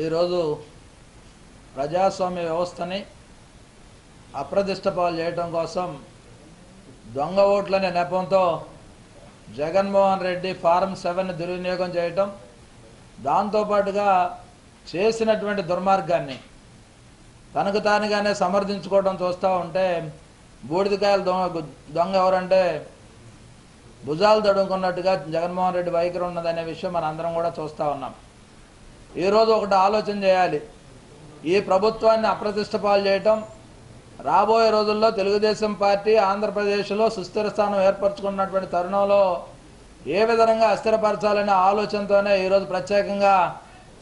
ఈరోజు ప్రజాస్వామ్య వ్యవస్థని అప్రతిష్టపాలు చేయటం కోసం దొంగ ఓట్లనే నెపంతో జగన్మోహన్ రెడ్డి ఫారం సెవెన్ దుర్వినియోగం చేయటం దాంతోపాటుగా చేసినటువంటి దుర్మార్గాన్ని తనకు తానుగానే సమర్థించుకోవడం చూస్తూ ఉంటే బూడిదకాయలు దొంగ దొంగ ఎవరంటే భుజాలు తడుముకున్నట్టుగా జగన్మోహన్ రెడ్డి వైఖరి ఉన్నదనే విషయం మన అందరం కూడా చూస్తూ ఉన్నాం. ఈరోజు ఒకటి ఆలోచన చేయాలి. ఈ ప్రభుత్వాన్ని అప్రతిష్ట పాలు చేయటం రాబోయే రోజుల్లో తెలుగుదేశం పార్టీ ఆంధ్రప్రదేశ్లో సుస్థిర స్థానం ఏర్పరచుకున్నటువంటి తరుణంలో ఏ విధంగా అస్థిరపరచాలనే ఆలోచనతోనే ఈరోజు ప్రత్యేకంగా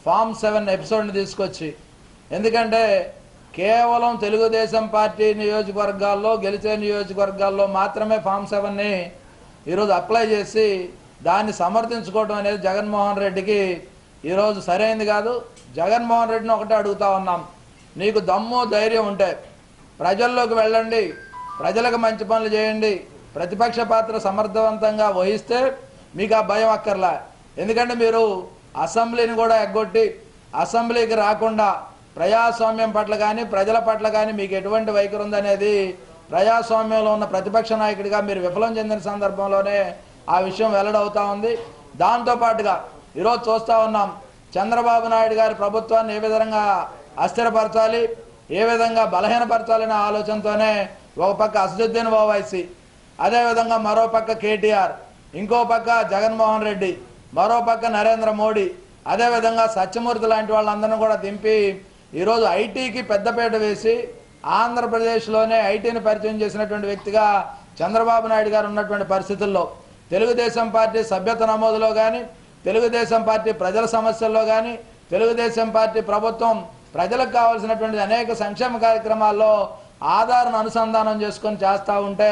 ఫామ్ సెవెన్ ఎపిసోడ్ని తీసుకొచ్చి ఎందుకంటే కేవలం తెలుగుదేశం పార్టీ నియోజకవర్గాల్లో గెలిచే నియోజకవర్గాల్లో మాత్రమే ఫామ్ సెవెన్ని ఈరోజు అప్లై చేసి దాన్ని సమర్థించుకోవడం అనేది జగన్మోహన్ రెడ్డికి ఈరోజు సరైంది కాదు. జగన్మోహన్ రెడ్డిని ఒకటే అడుగుతా ఉన్నాం. నీకు దమ్ము ధైర్యం ఉంటే ప్రజల్లోకి వెళ్ళండి. ప్రజలకు మంచి పనులు చేయండి. ప్రతిపక్ష పాత్ర సమర్థవంతంగా వహిస్తే మీకు ఆ భయం అక్కర్లా. ఎందుకంటే మీరు అసెంబ్లీని కూడా ఎగ్గొట్టి అసెంబ్లీకి రాకుండా ప్రజాస్వామ్యం పట్ల కానీ ప్రజల పట్ల కానీ మీకు ఎటువంటి వైఖరి ఉందనేది ప్రజాస్వామ్యంలో ఉన్న ప్రతిపక్ష నాయకుడిగా మీరు విఫలం చెందిన సందర్భంలోనే ఆ విషయం వెల్లడవుతా ఉంది. దాంతోపాటుగా ఈరోజు చూస్తూ ఉన్నాం. చంద్రబాబు నాయుడు గారి ప్రభుత్వాన్ని ఏ విధంగా అస్థిరపరచాలి ఏ విధంగా బలహీనపరచాలనే ఆలోచనతోనే ఒక పక్క అసదుద్దీన్ ఓవైసీ అదేవిధంగా మరో పక్క కేటీఆర్ ఇంకో పక్క జగన్మోహన్ రెడ్డి మరో పక్క నరేంద్ర మోడీ అదేవిధంగా సత్యమూర్తి లాంటి వాళ్ళందరినీ కూడా దింపి ఈరోజు ఐటీకి పెద్దపేట వేసి ఆంధ్రప్రదేశ్లోనే ఐటీని పరిచయం చేసినటువంటి వ్యక్తిగా చంద్రబాబు నాయుడు గారు ఉన్నటువంటి పరిస్థితుల్లో తెలుగుదేశం పార్టీ సభ్యత నమోదులో కానీ తెలుగుదేశం పార్టీ ప్రజల సమస్యల్లో కానీ తెలుగుదేశం పార్టీ ప్రభుత్వం ప్రజలకు కావాల్సినటువంటి అనేక సంక్షేమ కార్యక్రమాల్లో ఆధార్ను అనుసంధానం చేసుకొని చేస్తూ ఉంటే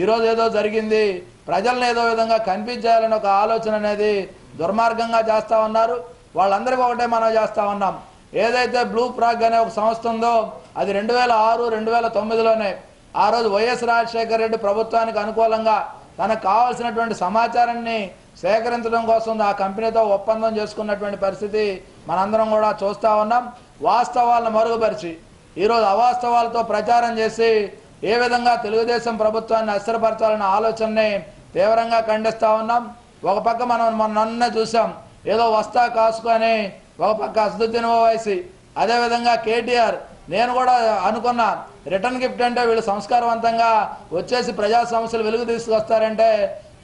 ఈరోజు ఏదో జరిగింది ప్రజలను ఏదో విధంగా కనిపించాలని ఒక ఆలోచన అనేది దుర్మార్గంగా చేస్తూ ఉన్నారు. వాళ్ళందరికీ ఒకటే మనం చేస్తూ ఉన్నాం. ఏదైతే బ్లూ ఫ్రాగ్ అనే ఒక సంస్థ ఉందో అది రెండు వేల ఆరు రెండు వేల తొమ్మిదిలోనే ఆ రోజు వైఎస్ రాజశేఖర రెడ్డి ప్రభుత్వానికి అనుకూలంగా తనకు కావాల్సినటువంటి సమాచారాన్ని సేకరించడం కోసం ఆ కంపెనీతో ఒప్పందం చేసుకున్నటువంటి పరిస్థితి మనందరం కూడా చూస్తూ ఉన్నాం. వాస్తవాలను మరుగుపరిచి ఈరోజు అవాస్తవాలతో ప్రచారం చేసి ఏ విధంగా తెలుగుదేశం ప్రభుత్వాన్ని అస్థిరపరచాలన్న ఆలోచనని తీవ్రంగా ఖండిస్తూ ఉన్నాం. ఒక పక్క మనం మొన్న చూసాం ఏదో వస్తా కాసుకొని ఒక పక్క అసదుద్దీన్ ఓవైసీ అదేవిధంగా కేటీఆర్ నేను కూడా అనుకున్నా రిటర్న్ గిఫ్ట్ అంటే వీళ్ళు సంస్కారవంతంగా వచ్చేసి ప్రజా సమస్యలు వెలుగు తీసుకొస్తారంటే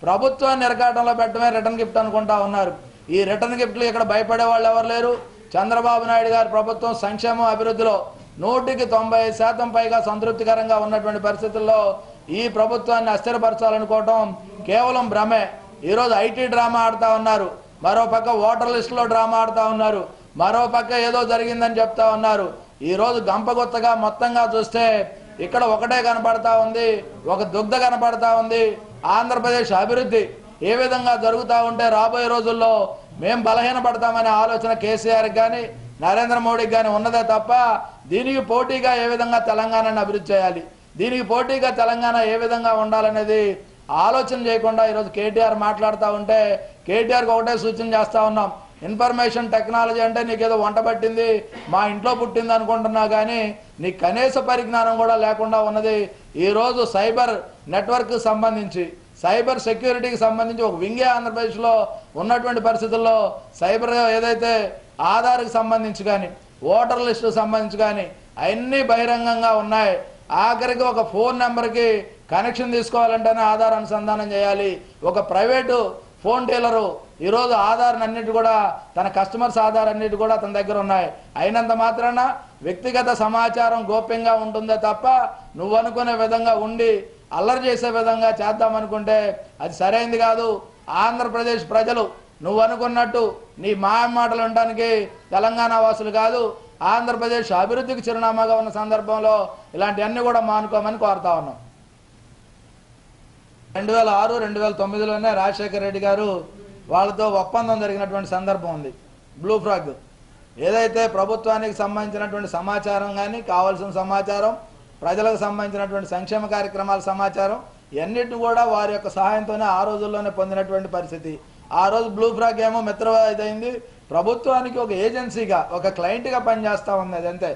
ప్రభుత్వాన్ని ఎరకాటంలో పెట్టడమే రిటర్న్ గిఫ్ట్ అనుకుంటా ఉన్నారు. ఈ రిటర్న్ గిఫ్ట్లు ఇక్కడ భయపడే వాళ్ళు ఎవరు లేరు? చంద్రబాబు నాయుడు గారి ప్రభుత్వం సంక్షేమం అభివృద్ధిలో నూటికి తొంభై శాతం పైగా సంతృప్తికరంగా ఉన్నటువంటి పరిస్థితుల్లో ఈ ప్రభుత్వాన్ని అస్థిరపరచాలనుకోవటం కేవలం భ్రమే. ఈరోజు ఐటీ డ్రామా ఆడుతూ ఉన్నారు. మరోపక్క ఓటర్ లిస్టులో డ్రామా ఆడుతూ ఉన్నారు. మరోపక్క ఏదో జరిగిందని చెప్తా ఉన్నారు. ఈరోజు గంపగొత్తగా మొత్తంగా చూస్తే ఇక్కడ ఒకటే కనపడతా ఉంది ఒక దుగ్ధ కనపడతా ఉంది. ఆంధ్రప్రదేశ్ అభివృద్ధి ఏ విధంగా జరుగుతూ ఉంటే రాబోయే రోజుల్లో మేము బలహీనపడతామనే ఆలోచన కేసీఆర్కి కానీ నరేంద్ర మోడీకి కానీ ఉన్నదే తప్ప దీనికి పోటీగా ఏ విధంగా తెలంగాణను అభివృద్ధి చేయాలి? దీనికి పోటీగా తెలంగాణ ఏ విధంగా ఉండాలనేది ఆలోచన చేయకుండా ఈరోజు కేటీఆర్ మాట్లాడుతూ ఉంటే కేటీఆర్కి ఒకటే సూచన చేస్తూ ఉన్నాం. ఇన్ఫర్మేషన్ టెక్నాలజీ అంటే నీకేదో వంట పట్టింది మా ఇంట్లో పుట్టింది అనుకుంటున్నా కానీ నీ కనీస పరిజ్ఞానం కూడా లేకుండా ఉన్నది. ఈరోజు సైబర్ నెట్వర్క్ సంబంధించి సైబర్ సెక్యూరిటీకి సంబంధించి ఒక వింగే ఆంధ్రప్రదేశ్లో ఉన్నటువంటి పరిస్థితుల్లో సైబర్ ఏదైతే ఆధార్కి సంబంధించి కానీ ఓటర్ లిస్టుకు సంబంధించి కానీ అన్నీ బహిరంగంగా ఉన్నాయి. ఆఖరికి ఒక ఫోన్ నెంబర్కి కనెక్షన్ తీసుకోవాలంటేనే ఆధార్ అనుసంధానం చేయాలి. ఒక ప్రైవేటు ఫోన్ డీలరు ఈరోజు ఆధార్ అన్నిటి కూడా తన కస్టమర్స్ ఆధార్ అన్నిటి కూడా తన దగ్గర ఉన్నాయి. అయినంత మాత్రాన వ్యక్తిగత సమాచారం గోప్యంగా ఉంటుందే తప్ప నువ్వు అనుకునే విధంగా ఉండి అల్లరి చేసే విధంగా చేద్దామనుకుంటే అది సరైంది కాదు. ఆంధ్రప్రదేశ్ ప్రజలు నువ్వు అనుకున్నట్టు నీ మాయ మాటలు ఉండడానికి తెలంగాణ వాసులు కాదు ఆంధ్రప్రదేశ్ అభివృద్ధికి చిరునామాగా ఉన్న సందర్భంలో ఇలాంటివన్నీ కూడా మానుకోమని కోరుతా ఉన్నాం. రెండు వేల ఆరు రెండు వేల తొమ్మిదిలోనే రాజశేఖర రెడ్డి గారు వాళ్ళతో ఒప్పందం జరిగినటువంటి సందర్భం ఉంది. బ్లూ ఫ్రాగ్ ఏదైతే ప్రభుత్వానికి సంబంధించినటువంటి సమాచారం కానీ కావాల్సిన సమాచారం ప్రజలకు సంబంధించినటువంటి సంక్షేమ కార్యక్రమాల సమాచారం ఇవన్నిటిని కూడా వారి యొక్క సహాయంతోనే ఆ రోజుల్లోనే పొందినటువంటి పరిస్థితి. ఆ రోజు బ్లూ ఫ్రాగ్ ఏమో మిత్ర ఇదైంది. ప్రభుత్వానికి ఒక ఏజెన్సీగా ఒక క్లయింట్గా పనిచేస్తా ఉంది అదంతే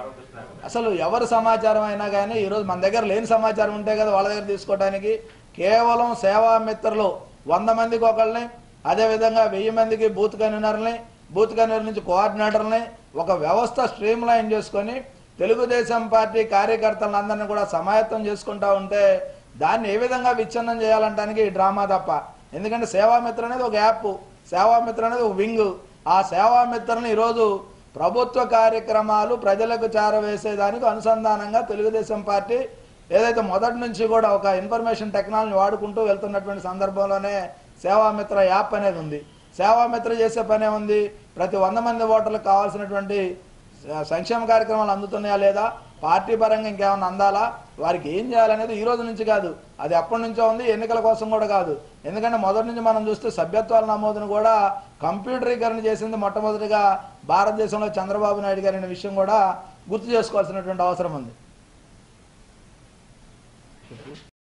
ఆరోపిస్తున్నారు కదా. అసలు ఎవరి సమాచారం అయినా కానీ ఈరోజు మన దగ్గర లేని సమాచారం ఉంటే కదా వాళ్ళ దగ్గర తీసుకోవడానికి కేవలం సేవా మిత్రులు వంద మందికి ఒకళ్ళని అదేవిధంగా వెయ్యి మందికి బూత్ కన్వీనర్ని బూత్ కన్వీనర్ నుంచి కోఆర్డినేటర్ని ఒక వ్యవస్థ స్ట్రీమ్ లైన్ చేసుకొని తెలుగుదేశం పార్టీ కార్యకర్తలందరినీ కూడా సమాయత్తం చేసుకుంటా ఉంటే దాన్ని ఏ విధంగా విచ్ఛిన్నం చేయాలంటానికి ఈ డ్రామా తప్ప. ఎందుకంటే సేవామిత్ర అనేది ఒక యాప్ సేవామిత్ర అనేది ఒక వింగ్. ఆ సేవామిత్రని ఈరోజు ప్రభుత్వ కార్యక్రమాలు ప్రజలకు చేరవేసేదానికి అనుసంధానంగా తెలుగుదేశం పార్టీ ఏదైతే మొదటి నుంచి కూడా ఒక ఇన్ఫర్మేషన్ టెక్నాలజీ వాడుకుంటూ వెళ్తున్నటువంటి సందర్భంలోనే సేవామిత్ర యాప్ అనేది ఉంది. సేవామిత్ర చేసే పనే ఉంది ప్రతి వంద మంది ఓటర్లకు కావాల్సినటువంటి సంక్షేమ కార్యక్రమాలు అందుతున్నాయా లేదా? పార్టీ పరంగా ఇంకేమైనా అందాలా? వారికి ఏం చేయాలనేది ఈ రోజు నుంచి కాదు. అది ఎప్పటి నుంచో ఉంది ఎన్నికల కోసం కూడా కాదు. ఎందుకంటే మొదటి నుంచి మనం చూస్తే సభ్యత్వాల నమోదును కూడా కంప్యూటరీకరణ చేసింది మొట్టమొదటిగా భారతదేశంలో చంద్రబాబు నాయుడు గారి విషయం కూడా గుర్తు చేసుకోవాల్సినటువంటి అవసరం ఉంది.